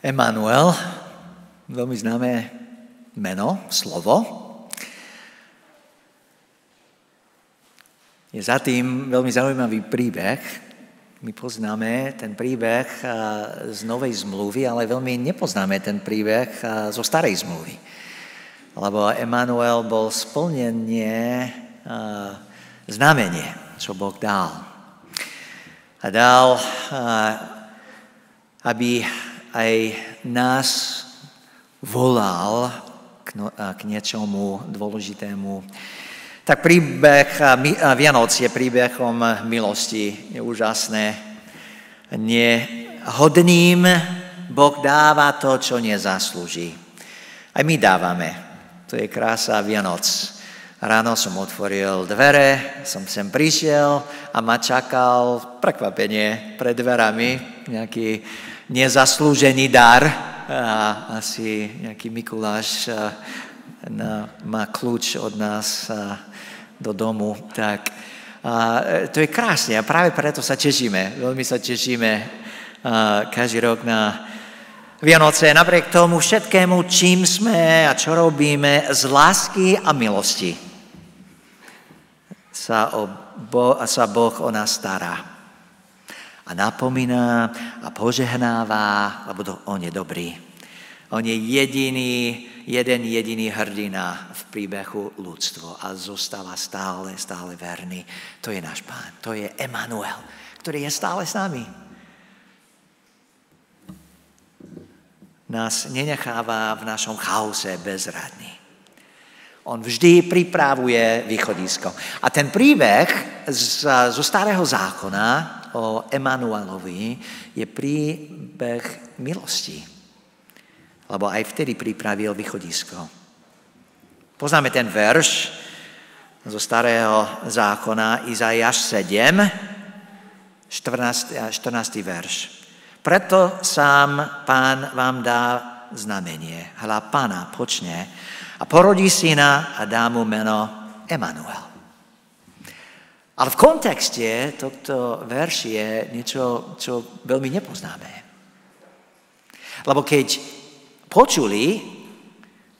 Emanuel, veľmi známe meno, slovo. Je za tým veľmi zaujímavý príbeh. My poznáme ten príbeh z Novej zmluvy, ale veľmi nepoznáme ten príbeh zo Starej zmluvy. Lebo Emanuel bol splnenie, znamenie, čo Boh dal. A dal, aby aj nás volal k, no, k niečomu dôležitému. Tak príbeh Vianoc je príbehom milosti. Je úžasné. Nehodným Boh dáva to, čo nezaslúži. Aj my dávame. To je krása Vianoc. Ráno som otvoril dvere, som sem prišiel a ma čakal prekvapenie pred dverami, nejaký nezaslúžený dar. A asi nejaký Mikuláš má kľúč od nás do domu, tak to je krásne a práve preto sa tešíme. Veľmi sa tešíme každý rok na Vianoce, napriek tomu všetkému, čím sme a čo robíme, z lásky a milosti sa, o Bo, sa Boh o nás stará a napomína a požehnáva, lebo to, on je dobrý. On je jediný, jeden jediný hrdina v príbehu ľudstvo a zostáva stále, stále verný. To je náš pán, to je Emanuel, ktorý je stále s nami. Nás nenecháva v našom chaose bezradný. On vždy pripravuje východisko. A ten príbeh zo starého zákona o Emanuelovi je príbeh milosti. Lebo aj vtedy pripravil východisko. Poznáme ten verš zo starého zákona Izajaš 7, 14, 14. verš. Preto sám pán vám dá znamenie. Hľa pána počne a porodí syna a dá mu meno Emanuel. Ale v kontexte tohto verši je niečo, čo veľmi nepoznáme. Lebo keď počuli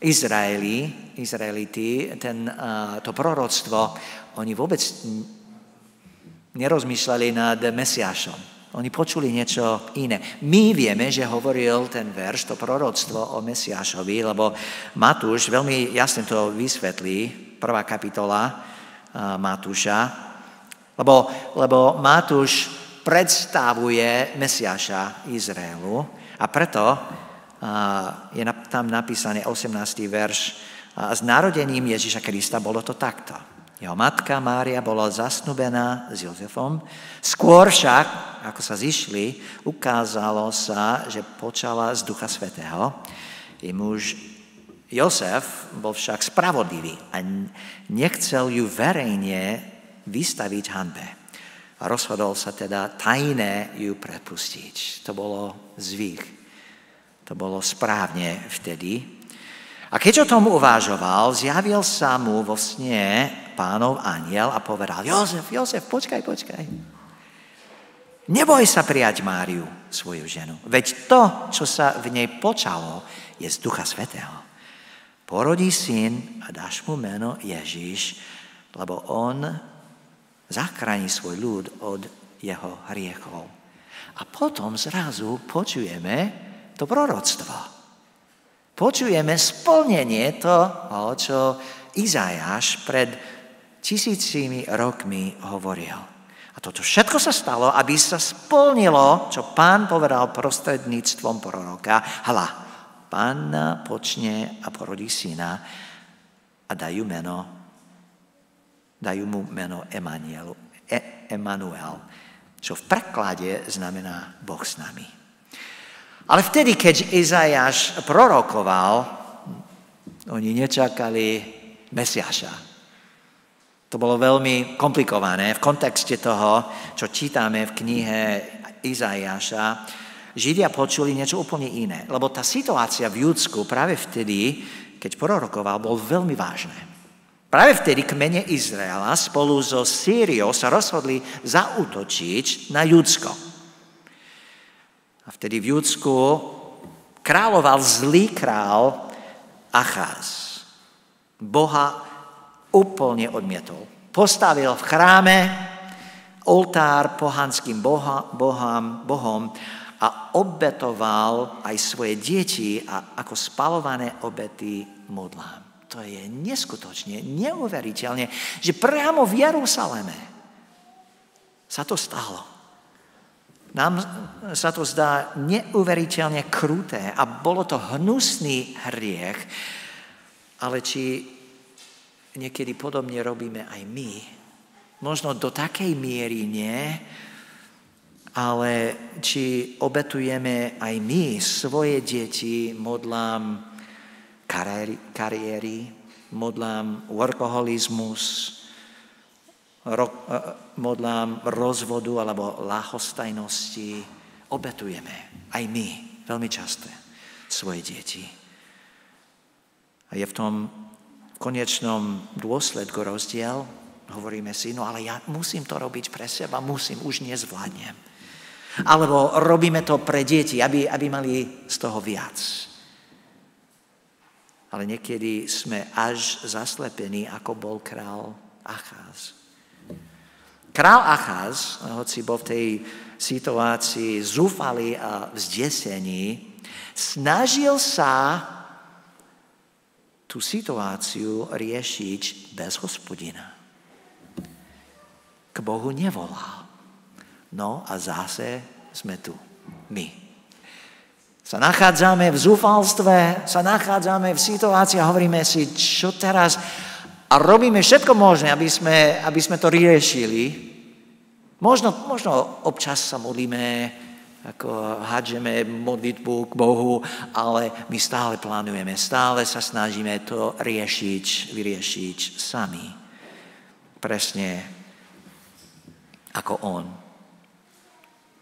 Izraeli, Izraeliti ten, to proroctvo, oni vôbec nerozmýšľali nad Mesiášom. Oni počuli niečo iné. My vieme, že hovoril ten verš, to proroctvo o Mesiášovi, lebo Matúš veľmi jasne to vysvetlí, prvá kapitola Matúša, lebo, lebo Matúš predstavuje Mesiaša Izraelu a preto je tam napísaný 18. verš. S narodením Ježíša Krista bolo to takto. Jeho matka Mária bola zasnubená s Jozefom. Skôr však, ako sa zišli, ukázalo sa, že počala z Ducha Svetého. I muž Jozef bol však spravodlivý a nechcel ju verejne vystaviť hanbe. A rozhodol sa teda tajné ju prepustiť. To bolo zvyk. To bolo správne vtedy. A keď o tom uvážoval, zjavil sa mu vo sne pánov aniel a povedal, Jozef, Jozef, počkaj, počkaj. Neboj sa prijať Máriu, svoju ženu. Veď to, čo sa v nej počalo, je z Ducha Svetého. Porodí syn a dáš mu meno Ježíš, lebo on zachráni svoj ľud od jeho hriechov. A potom zrazu počujeme to proroctvo. Počujeme splnenie toho, čo Izajáš pred tisícimi rokmi hovoril. A toto všetko sa stalo, aby sa splnilo, čo pán povedal prostredníctvom proroka. Hla, pána počne a porodí syna a dajú meno dajú mu meno Emanuel, e, Emanuel, čo v preklade znamená Boh s nami. Ale vtedy, keď Izajáš prorokoval, oni nečakali Mesiaša. To bolo veľmi komplikované v kontexte toho, čo čítame v knihe Izajáša. Židia počuli niečo úplne iné, lebo tá situácia v Júdsku práve vtedy, keď prorokoval, bol veľmi vážne. Práve vtedy kmene Izraela spolu so Sýriou sa rozhodli zautočiť na Judsko. A vtedy v Judsku kráľoval zlý král Achaz. Boha úplne odmietol. Postavil v chráme oltár pohanským boha, bohám, bohom a obetoval aj svoje deti a ako spalované obety modlám. To je neskutočne, neuveriteľne, že priamo v Jerusaleme sa to stalo. Nám sa to zdá neuveriteľne kruté a bolo to hnusný hriech, ale či niekedy podobne robíme aj my, možno do takej miery nie, ale či obetujeme aj my svoje deti modlám kariéry, kariéry modlám workoholizmus, ro, e, modlám rozvodu alebo lahostajnosti. Obetujeme aj my veľmi často svoje deti. A je v tom konečnom dôsledku rozdiel. Hovoríme si, no ale ja musím to robiť pre seba, musím, už nezvládnem. Alebo robíme to pre deti, aby, aby mali z toho viac ale niekedy sme až zaslepení, ako bol král Acház. Král Acház, hoci bol v tej situácii zúfalý a vzdesení, snažil sa tú situáciu riešiť bez hospodina. K Bohu nevolal. No a zase sme tu, my sa nachádzame v zúfalstve, sa nachádzame v situácii a hovoríme si, čo teraz, a robíme všetko možné, aby sme, aby sme to riešili. Možno, možno občas sa modlíme, ako hádžeme modlitbu k Bohu, ale my stále plánujeme, stále sa snažíme to riešiť, vyriešiť sami. Presne ako on.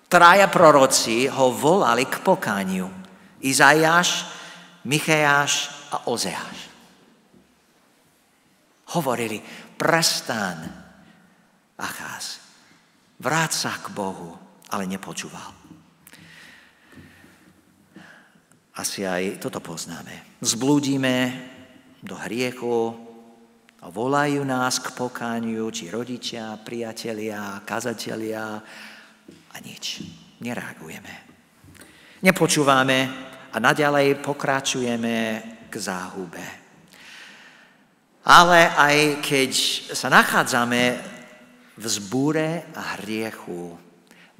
Traja proroci ho volali k pokániu. Izajáš, Micheáš a Ozeáš. Hovorili, prestán, Acház, vráť sa k Bohu, ale nepočúval. Asi aj toto poznáme. Zblúdime do hriechu volajú nás k pokániu, či rodičia, priatelia, kazatelia, nič. Nereagujeme. Nepočúvame a naďalej pokračujeme k záhube. Ale aj keď sa nachádzame v zbúre a hriechu,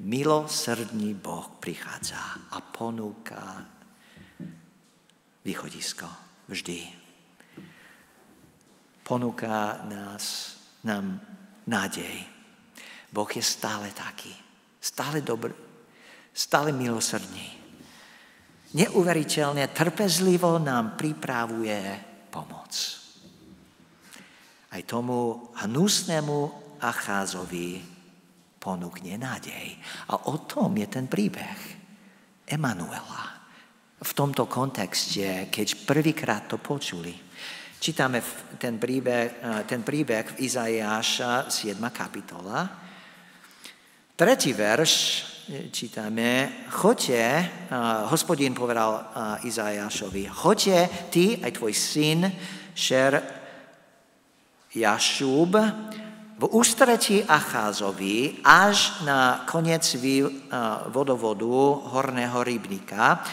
milosrdný Boh prichádza a ponúka východisko vždy. Ponúka nás, nám nádej. Boh je stále taký. Stále dobrý, stále milosrdný. Neuveriteľne trpezlivo nám pripravuje pomoc. Aj tomu hnusnému Acházovi ponúkne nádej. A o tom je ten príbeh Emanuela. V tomto kontexte, keď prvýkrát to počuli. Čítame ten príbeh, ten príbeh v Izaiáša 7. kapitola, Tretí verš e, čítame, choďte, hospodín povedal Izajášovi, choďte ty aj tvoj syn Šer Jašúb v ústretí Acházovi až na koniec vodovodu Horného rybníka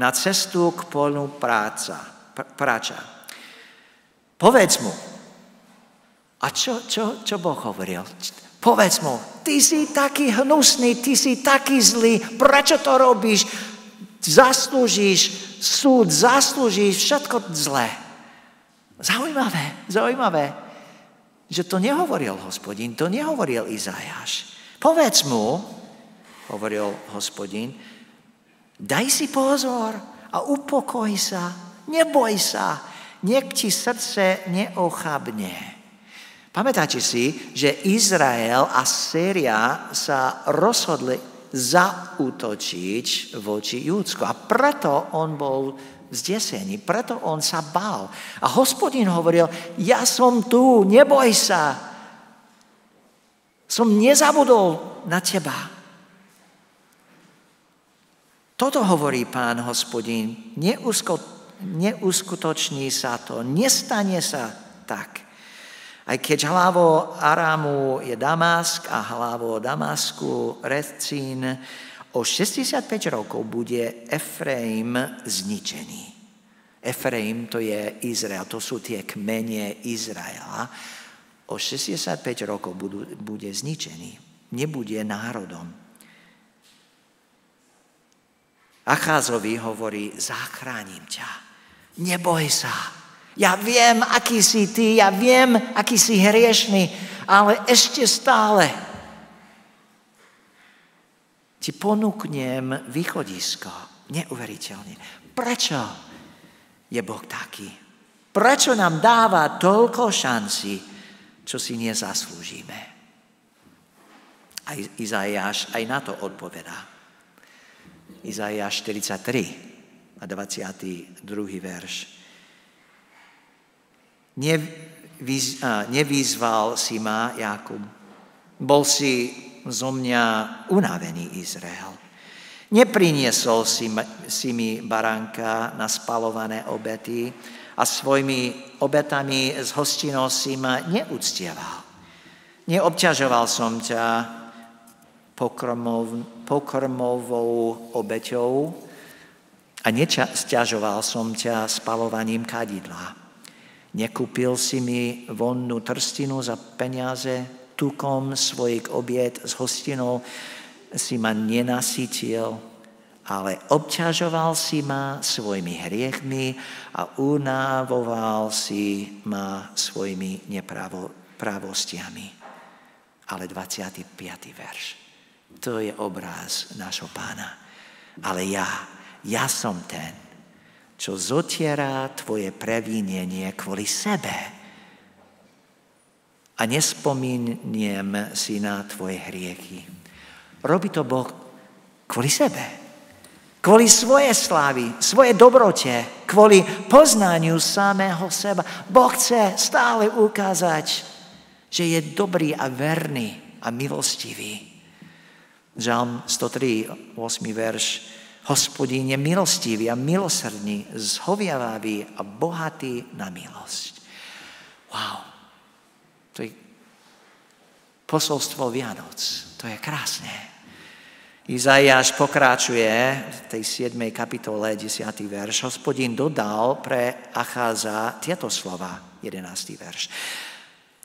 na cestu k polu práca, práča. Povedz mu, a čo, čo, čo Boh hovoril? Povedz mu, ty si taký hnusný, ty si taký zlý, prečo to robíš? Zaslúžiš súd, zaslúžiš všetko zlé. Zaujímavé, zaujímavé, že to nehovoril hospodin, to nehovoril Izajáš. Povedz mu, hovoril hospodin, daj si pozor a upokoj sa, neboj sa, nech ti srdce neochabne. Pamätáte si, že Izrael a Séria sa rozhodli zaútočiť voči Júdsku. A preto on bol zdesený, preto on sa bál. A hospodin hovoril, ja som tu, neboj sa. Som nezabudol na teba. Toto hovorí pán hospodín, Neusko, neuskutoční sa to, nestane sa tak. Aj keď hlavou Arámu je Damask a hlavou Damasku Recín, o 65 rokov bude Efraim zničený. Efraim to je Izrael, to sú tie kmene Izraela. O 65 rokov budú, bude zničený. Nebude národom. Acházovi hovorí, zachránim ťa. Neboj sa. Ja viem, aký si ty, ja viem, aký si hriešný, ale ešte stále ti ponúknem východisko. Neuveriteľne. Prečo je Boh taký? Prečo nám dáva toľko šanci, čo si nezaslúžime? Aj Izaiáš aj na to odpovedá. Izaiáš 43 a 22. verš. Nevyz, nevyzval si ma, Jakub. Bol si zo mňa unavený Izrael. Nepriniesol si, si mi baránka na spalované obety a svojimi obetami z hostinou si ma neúctieval. Neobťažoval som ťa pokrmov, pokrmovou obeťou a nestiažoval som ťa spalovaním kadidla. Nekúpil si mi vonnú trstinu za peniaze, tukom svojich obiet s hostinou si ma nenasytil, ale obťažoval si ma svojimi hriechmi a unávoval si ma svojimi nepravostiami. Ale 25. verš. To je obraz nášho pána. Ale ja, ja som ten, čo zotiera tvoje previnenie kvôli sebe. A nespomíniem si na tvoje hriechy. Robí to Boh kvôli sebe. Kvôli svoje slávy, svoje dobrote, kvôli poznaniu samého seba. Boh chce stále ukázať, že je dobrý a verný a milostivý. Žalm 103, 8. verš. Hospodín je milostivý a milosrdný, zhoviavavý a bohatý na milosť. Wow. To je posolstvo Vianoc. To je krásne. Izaiáš pokračuje v tej 7. kapitole, 10. verš. Hospodín dodal pre Acháza tieto slova, 11. verš.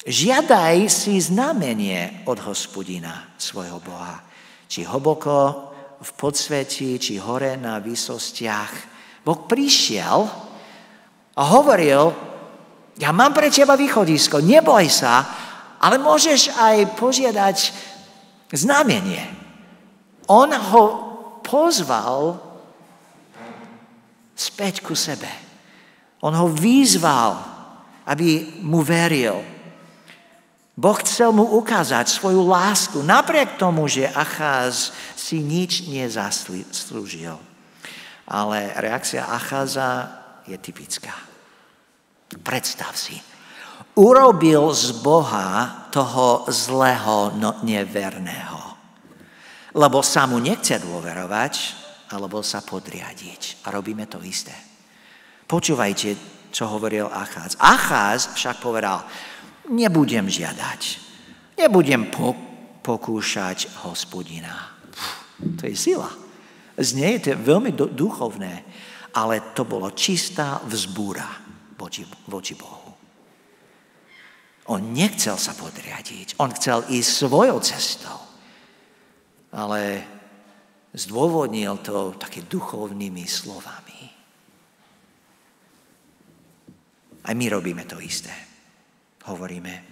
Žiadaj si znamenie od hospodina, svojho Boha či hlboko v podsvetí, či hore na výsostiach. Boh prišiel a hovoril, ja mám pre teba východisko, neboj sa, ale môžeš aj požiadať znamenie. On ho pozval späť ku sebe. On ho vyzval, aby mu veril. Boh chcel mu ukázať svoju lásku, napriek tomu, že Acház si nič nezaslúžil. Ale reakcia Acháza je typická. Predstav si. Urobil z Boha toho zlého, no neverného. Lebo sa mu nechce dôverovať, alebo sa podriadiť. A robíme to isté. Počúvajte, čo hovoril Acház. Acház však povedal, nebudem žiadať. Nebudem po, pokúšať hospodina. To je sila. Znie to veľmi duchovné, ale to bolo čistá vzbúra voči, voči Bohu. On nechcel sa podriadiť, on chcel ísť svojou cestou, ale zdôvodnil to také duchovnými slovami. Aj my robíme to isté hovoríme,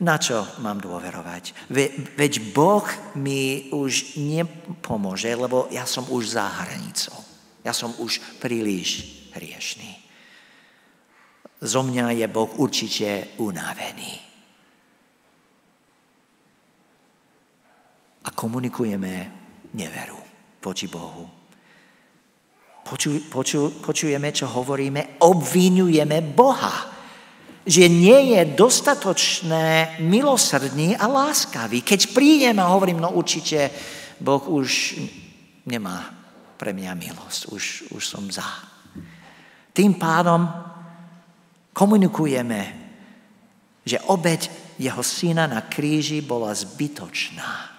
na čo mám dôverovať? Ve, veď Boh mi už nepomôže, lebo ja som už za hranicou. Ja som už príliš hriešný. Zo mňa je Boh určite unavený. A komunikujeme neveru voči Bohu. Poču, poču, počujeme, čo hovoríme, obvinujeme Boha že nie je dostatočné milosrdný a láskavý. Keď prídem a hovorím, no určite Boh už nemá pre mňa milosť, už, už som za. Tým pádom komunikujeme, že obeď jeho syna na kríži bola zbytočná.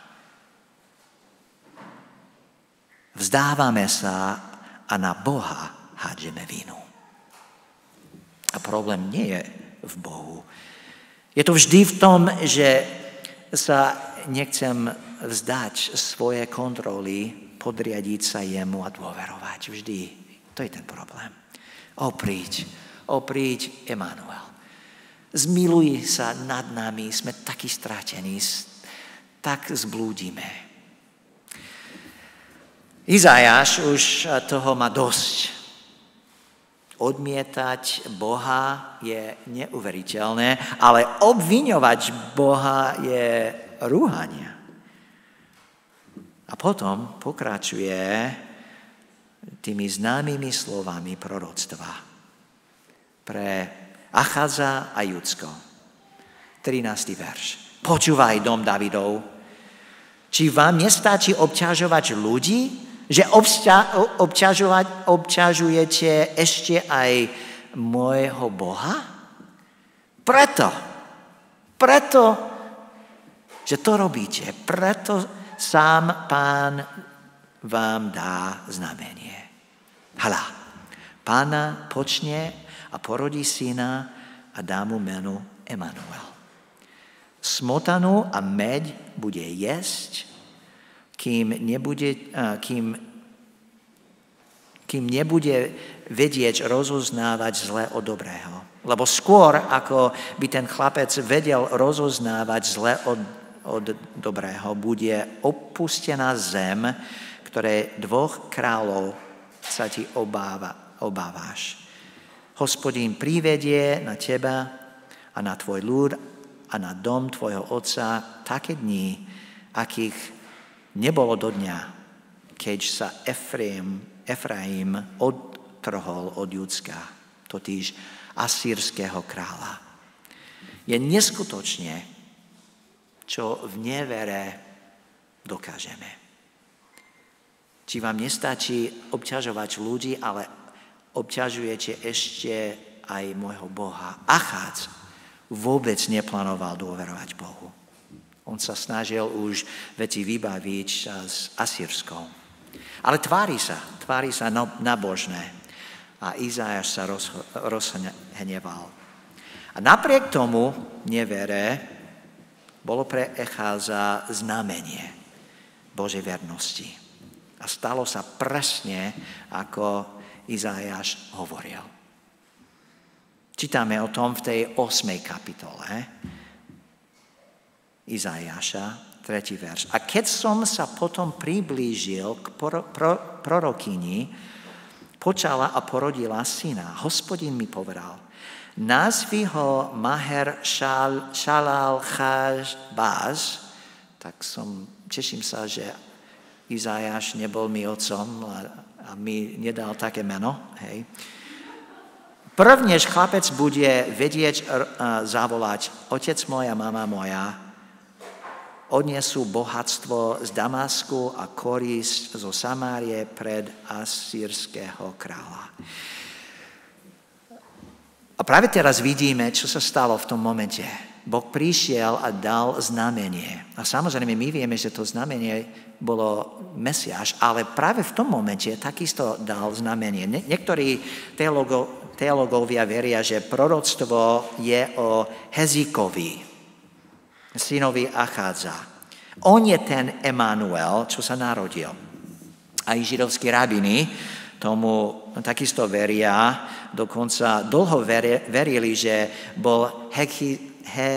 Vzdávame sa a na Boha hádžeme vinu. A problém nie je v Bohu. Je to vždy v tom, že sa nechcem vzdať svoje kontroly, podriadiť sa jemu a dôverovať. Vždy. To je ten problém. Opríť, opríť Emanuel. Zmiluj sa nad nami, sme takí stratení, tak zblúdime. Izajáš už toho má dosť. Odmietať Boha je neuveriteľné, ale obviňovať Boha je rúhania. A potom pokračuje tými známymi slovami proroctva pre Achaza a Judsko. 13. verš. Počúvaj, dom Davidov, či vám nestačí obťažovať ľudí, že obťažovať, obťažujete ešte aj môjho Boha? Preto, preto, že to robíte, preto sám pán vám dá znamenie. Hala, pána počne a porodí syna a dá mu menu Emanuel. Smotanu a meď bude jesť, kým nebude, kým, kým nebude vedieť rozoznávať zle od dobrého. Lebo skôr, ako by ten chlapec vedel rozoznávať zle od od dobrého, bude opustená zem, ktoré dvoch kráľov sa ti obáva, obáváš. Hospodín privedie na teba a na tvoj ľud a na dom tvojho otca také dní, akých nebolo do dňa, keď sa Efraim, Efraim odtrhol od Judska, totiž asýrského kráľa. Je neskutočne čo v nevere dokážeme. Či vám nestačí obťažovať ľudí, ale obťažujete ešte aj môjho Boha. Achác vôbec neplánoval dôverovať Bohu. On sa snažil už veci vybaviť s Asýrskou. Ale tvári sa, tvári sa nabožné. A Izajáš sa rozhneval. A napriek tomu nevere bolo pre Echáza znamenie Božej vernosti. A stalo sa presne, ako Izajáš hovoril. Čítame o tom v tej 8. kapitole Izajáša, 3. verš. A keď som sa potom priblížil k pro, pro, prorokyni, počala a porodila syna. Hospodin mi povedal, Nazvi ho Maher Shal, Shalal Chaj Baz, tak som, teším sa, že Izajáš nebol mi otcom a, mi nedal také meno. Hej. Prvnež chlapec bude vedieť zavolať otec môj a mama moja, odnesú bohatstvo z Damasku a korisť zo Samárie pred asýrského kráľa. A práve teraz vidíme, čo sa stalo v tom momente. Boh prišiel a dal znamenie. A samozrejme, my vieme, že to znamenie bolo Mesiáš, ale práve v tom momente takisto dal znamenie. niektorí teologo, teologovia veria, že proroctvo je o Hezikovi, synovi Achádza. On je ten Emanuel, čo sa narodil. Aj židovskí rabiny tomu takisto veria, dokonca dlho verili, že bol Heky, he,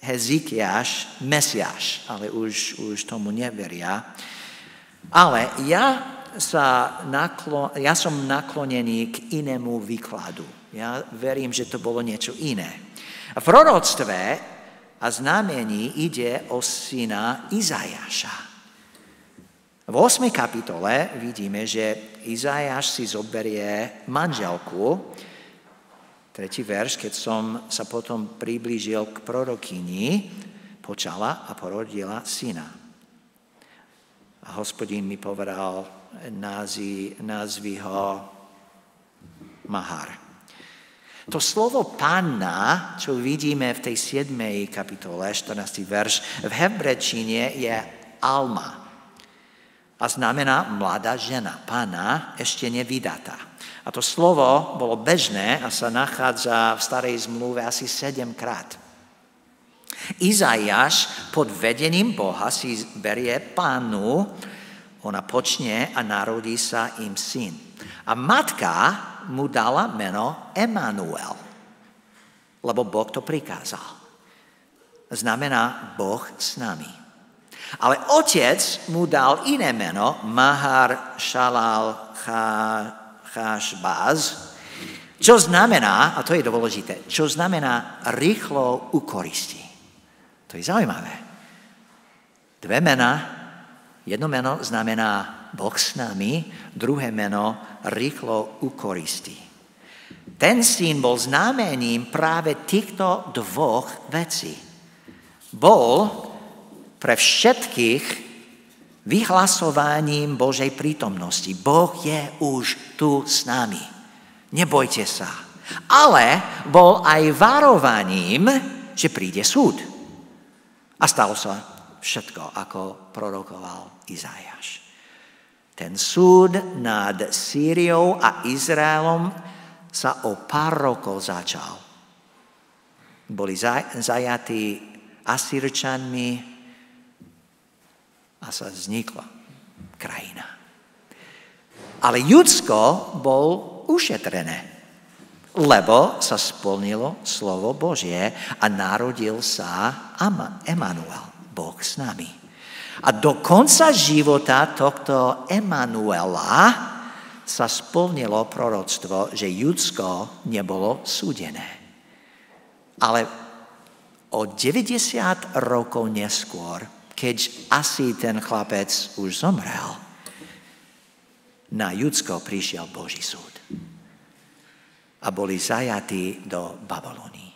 Hezikiáš Mesiáš, ale už, už tomu neveria. Ale ja, sa naklo, ja som naklonený k inému výkladu. Ja verím, že to bolo niečo iné. V proroctve a znamení ide o syna Izajaša. V 8. kapitole vidíme, že Izajáš si zoberie manželku, tretí verš, keď som sa potom priblížil k prorokyni, počala a porodila syna. A hospodín mi povedal, nazví, nazví ho Mahar. To slovo panna, čo vidíme v tej 7. kapitole, 14. verš, v hebrečine je alma. A znamená mladá žena, pána ešte nevydatá. A to slovo bolo bežné a sa nachádza v starej zmluve asi sedemkrát. Izaiáš pod vedením Boha si berie pánu, ona počne a narodí sa im syn. A matka mu dala meno Emanuel, lebo Boh to prikázal. Znamená Boh s nami. Ale otec mu dal iné meno, Mahar Shalal Chashbaz, čo znamená, a to je dôležité, čo znamená rýchlo ukoristi. To je zaujímavé. Dve mena, jedno meno znamená Boh s nami, druhé meno rýchlo ukoristí. Ten syn bol znamením práve týchto dvoch vecí. Bol pre všetkých vyhlasovaním Božej prítomnosti. Boh je už tu s nami. Nebojte sa. Ale bol aj varovaním, že príde súd. A stalo sa všetko, ako prorokoval Izajáš. Ten súd nad Sýriou a Izraelom sa o pár rokov začal. Boli zajatí Asírčanmi a sa vznikla krajina. Ale Judsko bol ušetrené, lebo sa splnilo slovo Božie a narodil sa Emanuel, Boh s nami. A do konca života tohto Emanuela sa splnilo proroctvo, že Judsko nebolo súdené. Ale o 90 rokov neskôr, keď asi ten chlapec už zomrel, na Judsko prišiel Boží súd. A boli zajatí do Babylonii.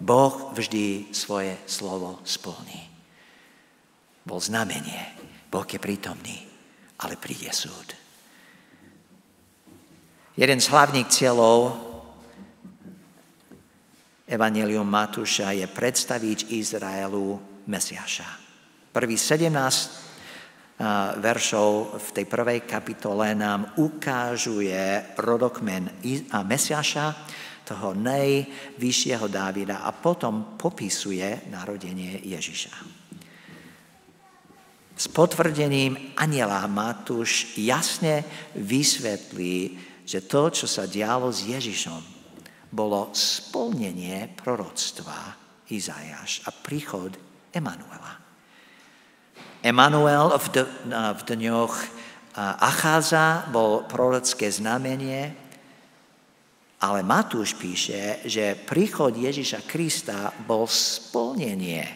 Boh vždy svoje slovo splní bol znamenie. Boh je prítomný, ale príde súd. Jeden z hlavných cieľov Evangelium Matúša je predstaviť Izraelu Mesiaša. Prvý 17 veršov v tej prvej kapitole nám ukážuje rodokmen Mesiaša, toho najvyššieho Dávida a potom popisuje narodenie Ježiša. S potvrdením aniela Matúš jasne vysvetlí, že to, čo sa dialo s Ježišom, bolo splnenie proroctva Izajáš a príchod Emanuela. Emanuel v, d- v dňoch Acháza bol prorocké znamenie, ale Matúš píše, že príchod Ježiša Krista bol splnenie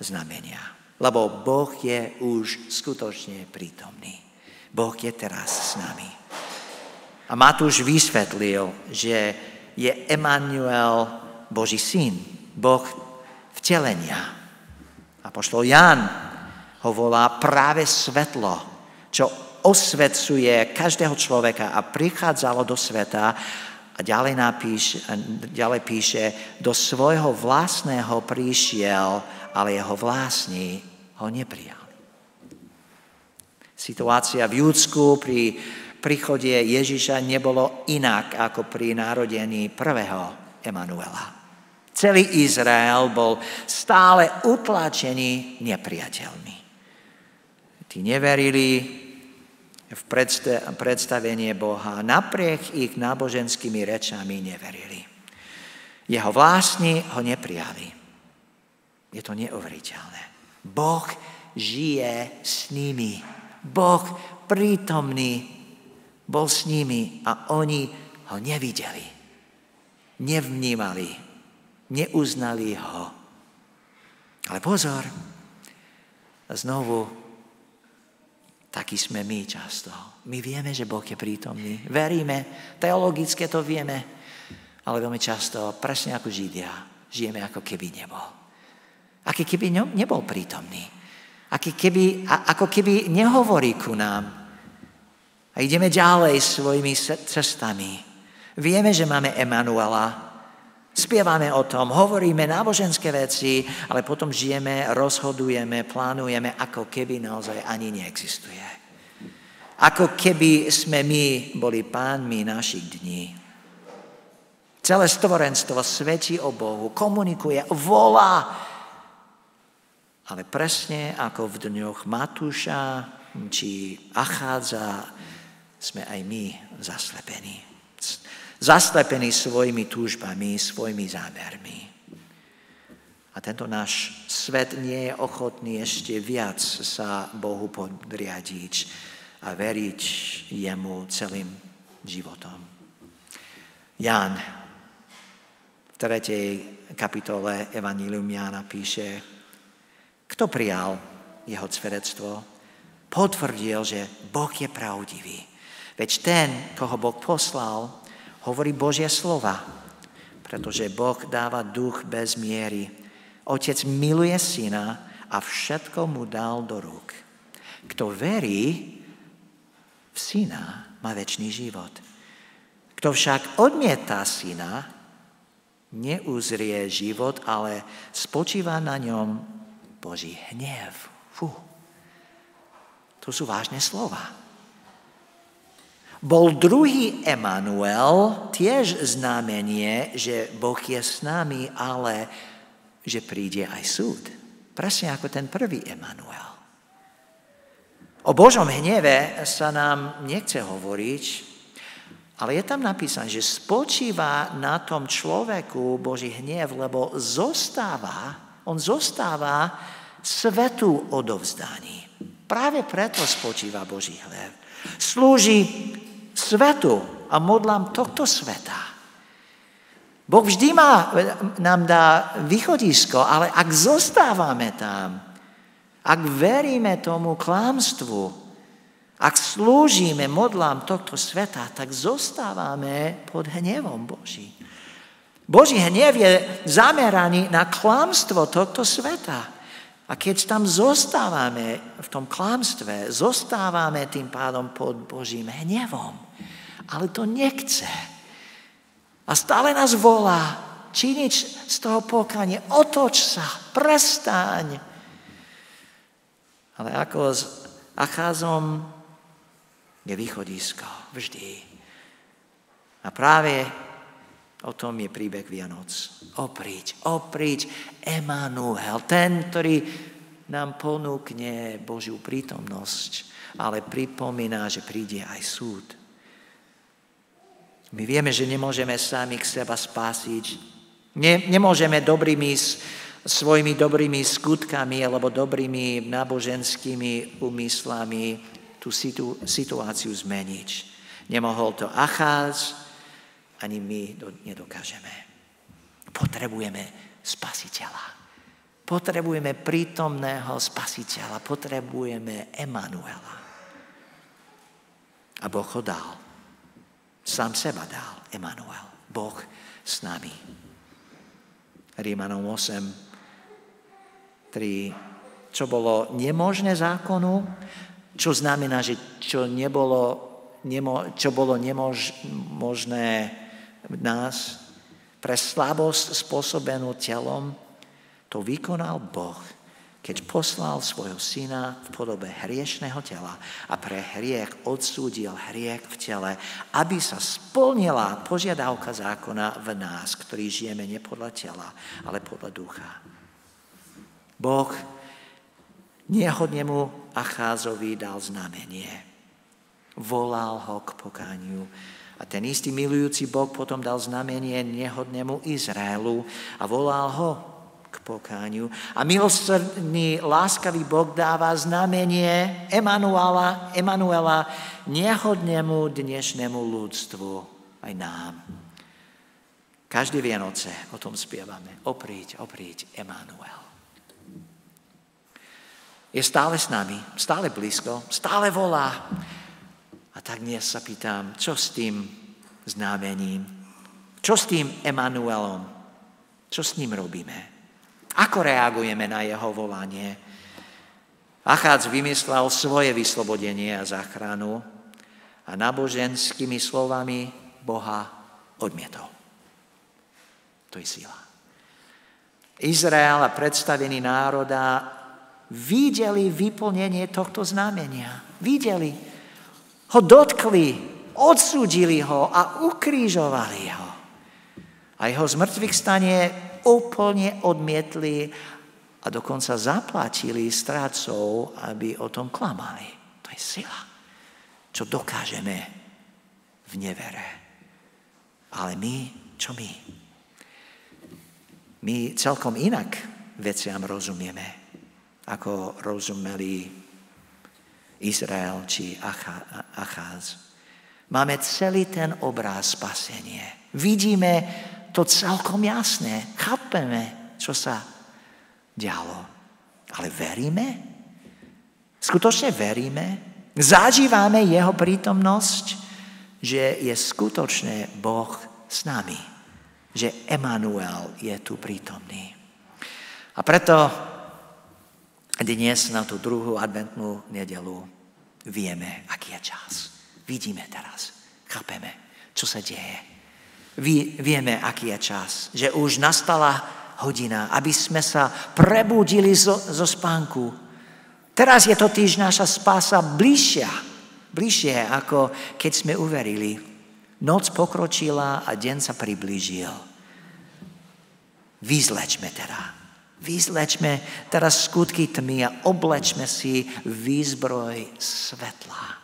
znamenia. Lebo Boh je už skutočne prítomný. Boh je teraz s nami. A Matúš vysvetlil, že je Emanuel Boží syn, Boh vtelenia. A poštol Jan ho volá práve svetlo, čo osvecuje každého človeka a prichádzalo do sveta a ďalej, napíš, ďalej píše, do svojho vlastného príšiel, ale jeho vlastní ho neprijali. Situácia v Júdsku pri príchode Ježiša nebolo inak ako pri narodení prvého Emanuela. Celý Izrael bol stále utlačený nepriateľmi. Tí neverili v predstavenie Boha, napriek ich náboženskými rečami neverili. Jeho vlastní ho neprijali. Je to neuveriteľné. Boh žije s nimi. Boh prítomný bol s nimi a oni ho nevideli. Nevnímali. Neuznali ho. Ale pozor, znovu, taký sme my často. My vieme, že Boh je prítomný. Veríme, teologicky to vieme, ale veľmi často, presne ako Židia, žijeme ako keby nebol. Aký keby nebol prítomný. Aký keby, ako keby nehovorí ku nám. A ideme ďalej svojimi cestami. Vieme, že máme Emanuela, spievame o tom, hovoríme náboženské veci, ale potom žijeme, rozhodujeme, plánujeme, ako keby naozaj ani neexistuje. Ako keby sme my boli pánmi našich dní. Celé stvorenstvo svedčí o Bohu, komunikuje, volá, ale presne ako v dňoch Matúša či Achádza, sme aj my zaslepení. Zaslepení svojimi túžbami, svojimi zámermi. A tento náš svet nie je ochotný ešte viac sa Bohu podriadiť a veriť jemu celým životom. Ján v 3. kapitole Evangelium Jána píše, kto prijal jeho svedectvo, potvrdil, že Boh je pravdivý Veď ten, koho Boh poslal, hovorí Božie slova, pretože Boh dáva duch bez miery. Otec miluje syna a všetko mu dal do rúk. Kto verí v syna, má väčší život. Kto však odmieta syna, neuzrie život, ale spočíva na ňom Boží hnev. Fú. To sú vážne slova. Bol druhý Emanuel tiež znamenie, že Boh je s nami, ale že príde aj súd. Presne ako ten prvý Emanuel. O Božom hneve sa nám nechce hovoriť, ale je tam napísané, že spočíva na tom človeku Boží hnev, lebo zostáva, on zostáva svetu odovzdaní. Práve preto spočíva Boží hnev. Slúži svetu a modlám tohto sveta. Boh vždy má, nám dá východisko, ale ak zostávame tam, ak veríme tomu klámstvu, ak slúžime modlám tohto sveta, tak zostávame pod hnevom Boží. Boží hnev je zameraný na klamstvo tohto sveta. A keď tam zostávame v tom klamstve, zostávame tým pádom pod Božím hnevom ale to nechce. A stále nás volá, činiť z toho pokanie, otoč sa, prestaň. Ale ako s Acházom je východisko vždy. A práve o tom je príbeh Vianoc. Opriť, opriť Emanuel, ten, ktorý nám ponúkne Božiu prítomnosť, ale pripomína, že príde aj súd. My vieme, že nemôžeme sami k seba spásiť. Ne, nemôžeme dobrými, svojimi dobrými skutkami alebo dobrými náboženskými úmyslami tú situ, situáciu zmeniť. Nemohol to Acház, ani my nedokážeme. Potrebujeme spasiteľa. Potrebujeme prítomného spasiteľa. Potrebujeme Emanuela. A Boh ho dal. Sám seba dal Emanuel. Boh s nami. Rímanom 8, 3. Čo bolo nemožné zákonu, čo znamená, že čo, nebolo, nemo, čo bolo nemožné nás, pre slabosť spôsobenú telom, to vykonal Boh keď poslal svojho syna v podobe hriešného tela a pre hriech odsúdil hriech v tele, aby sa splnila požiadavka zákona v nás, ktorí žijeme nie podľa tela, ale podľa ducha. Boh nehodnemu Acházovi dal znamenie. Volal ho k pokániu. A ten istý milujúci Boh potom dal znamenie nehodnému Izraelu a volal ho k pokániu. A milosrdný, láskavý Boh dáva znamenie Emanuela, Emanuela nehodnému dnešnému ľudstvu, aj nám. Každý Vianoce o tom spievame. Oprieť, oprieť Emanuel. Je stále s nami, stále blízko, stále volá. A tak dnes sa pýtam, čo s tým znamením? Čo s tým Emanuelom? Čo s ním robíme? Ako reagujeme na jeho volanie? Achác vymyslel svoje vyslobodenie a záchranu a náboženskými slovami Boha odmietol. To je sila. Izrael a predstavení národa videli vyplnenie tohto znamenia. Videli. Ho dotkli, odsúdili ho a ukrížovali ho. A jeho zmrtvých stanie úplne odmietli a dokonca zaplatili strácov, aby o tom klamali. To je sila, čo dokážeme v nevere. Ale my, čo my? My celkom inak veciam rozumieme, ako rozumeli Izrael či Acház. Máme celý ten obraz spasenie. Vidíme to celkom jasné. Chápeme, čo sa dialo. Ale veríme? Skutočne veríme? Zažívame jeho prítomnosť, že je skutočne Boh s nami. Že Emanuel je tu prítomný. A preto dnes na tú druhú adventnú nedelu vieme, aký je čas. Vidíme teraz, chápeme, čo sa deje. vieme, aký je čas. Že už nastala hodina, aby sme sa prebudili zo, zo spánku. Teraz je totiž naša spása bližšia, bližšie ako keď sme uverili. Noc pokročila a deň sa priblížil. Vyzlečme teda. Vyzlečme teraz skutky tmy a oblečme si výzbroj svetla.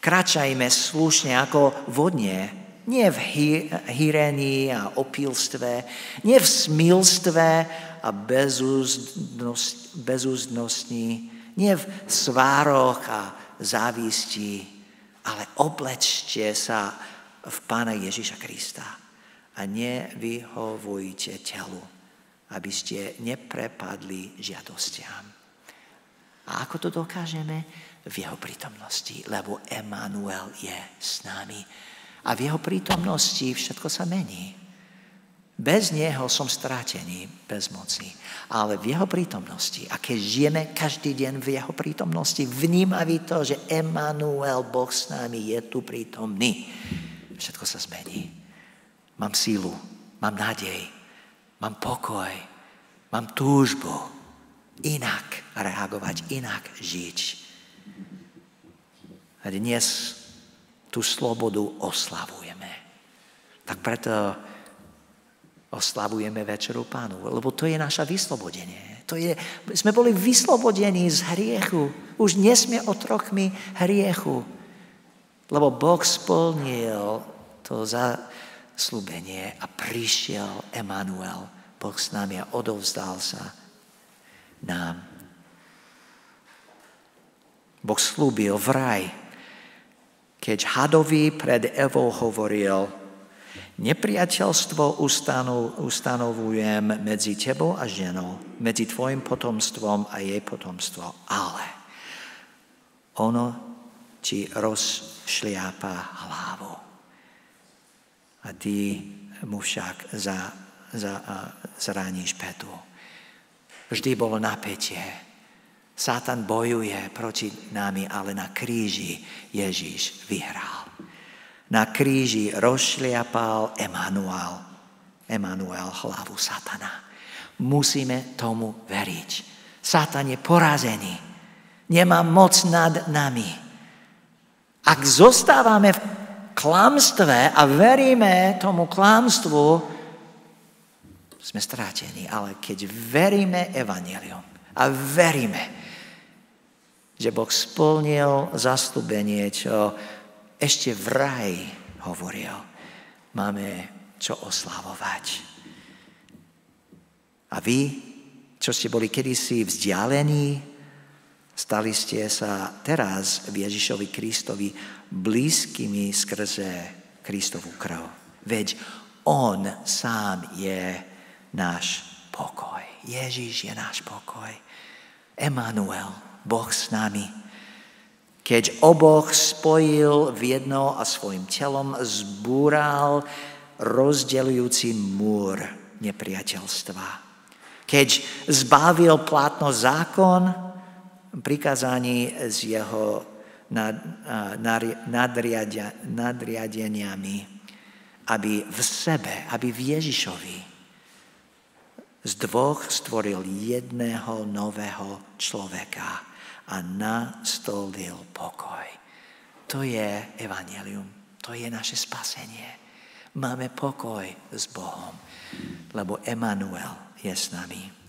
Kračajme slušne ako vodne, nie v hýrení a opilstve, nie v smilstve a bezúzdnosti, nie v svároch a závisti, ale oblečte sa v Pána Ježiša Krista a nevyhovujte telu, aby ste neprepadli žiadostiam. A ako to dokážeme? V jeho prítomnosti, lebo Emanuel je s nami a v jeho prítomnosti všetko sa mení. Bez neho som strátený, bez moci. Ale v jeho prítomnosti, a keď žijeme každý deň v jeho prítomnosti, vnímaví to, že Emanuel, Boh s nami, je tu prítomný. Všetko sa zmení. Mám sílu, mám nádej, mám pokoj, mám túžbu inak reagovať, inak žiť. A dnes tú slobodu oslavujeme. Tak preto oslavujeme Večeru Pánu, lebo to je naša vyslobodenie. To je, sme boli vyslobodení z hriechu. Už nie sme otrokmi hriechu. Lebo Boh splnil to zaslúbenie a prišiel Emanuel, Boh s nami a odovzdal sa nám. Boh slúbil v raj, keď hadovi pred Evou hovoril, nepriateľstvo ustanovujem medzi tebou a ženou, medzi tvojim potomstvom a jej potomstvom, ale ono ti rozšliapa hlavu. A ty mu však za, za, zraníš petu. Vždy bolo napätie Satan bojuje proti nami, ale na kríži Ježíš vyhral. Na kríži rozšliapal Emanuel, Emanuel hlavu Satana. Musíme tomu veriť. Satan je porazený. Nemá moc nad nami. Ak zostávame v klamstve a veríme tomu klamstvu, sme strátení. Ale keď veríme evanelium a veríme, že Boh splnil zastúbenie, čo ešte v raj hovoril. Máme čo oslavovať. A vy, čo ste boli kedysi vzdialení, stali ste sa teraz v Ježišovi Kristovi blízkymi skrze Kristovú krv. Veď On sám je náš pokoj. Ježiš je náš pokoj. Emanuel, Boh s nami. Keď oboch spojil v jedno a svojim telom zbúral rozdeľujúci múr nepriateľstva. Keď zbavil platno zákon, prikázaní s jeho nadriadeniami, aby v sebe, aby v Ježišovi z dvoch stvoril jedného nového človeka a nastolil pokoj. To je evanelium, to je naše spasenie. Máme pokoj s Bohom, lebo Emanuel je s nami.